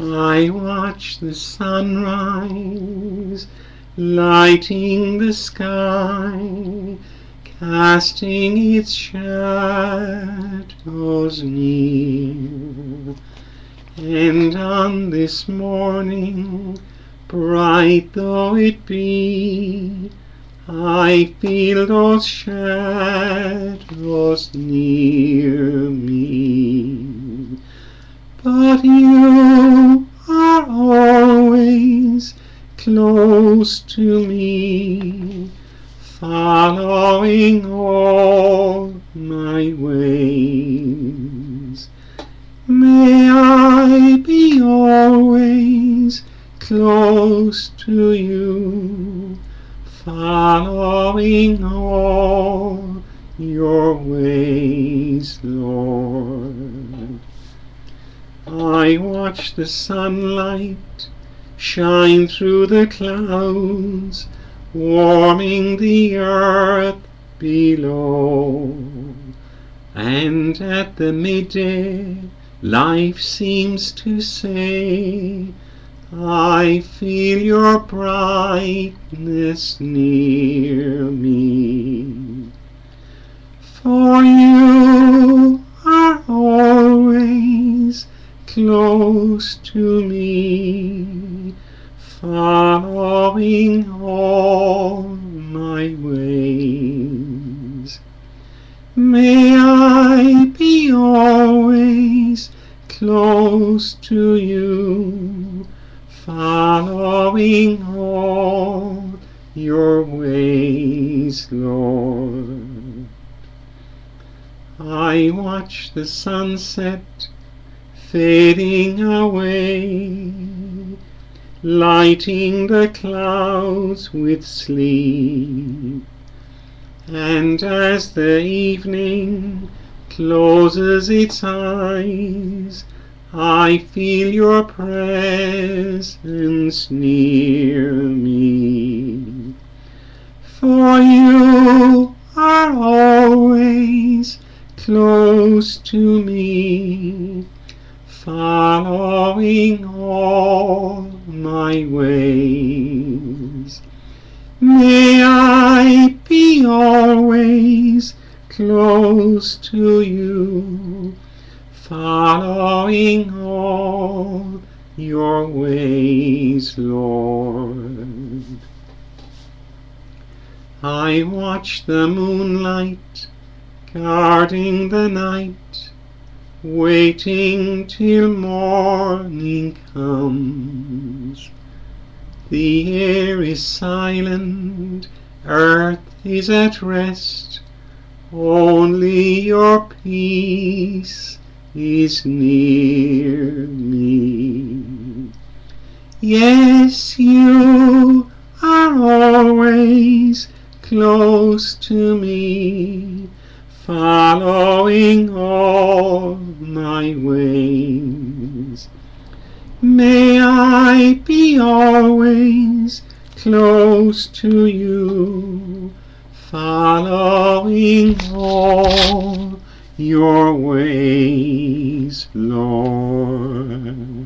I watch the sunrise lighting the sky, casting its shadows near. And on this morning, bright though it be, I feel those shadows near me. But you close to me, following all my ways. May I be always close to you, following all your ways, Lord. I watch the sunlight shine through the clouds, warming the earth below. And at the midday, life seems to say, I feel your brightness near me. For you are always close to me, following all my ways. May I be always close to you, following all your ways, Lord. I watch the sunset fading away, lighting the clouds with sleep. And as the evening closes its eyes, I feel your presence near me. For you are always close to me, following all my ways. May I be always close to you, following all your ways, Lord. I watch the moonlight guarding the night, waiting till morning comes. The air is silent, earth is at rest, only your peace is near me. Yes, you are always close to me, following all my ways. May I be always close to you, following all your ways, Lord.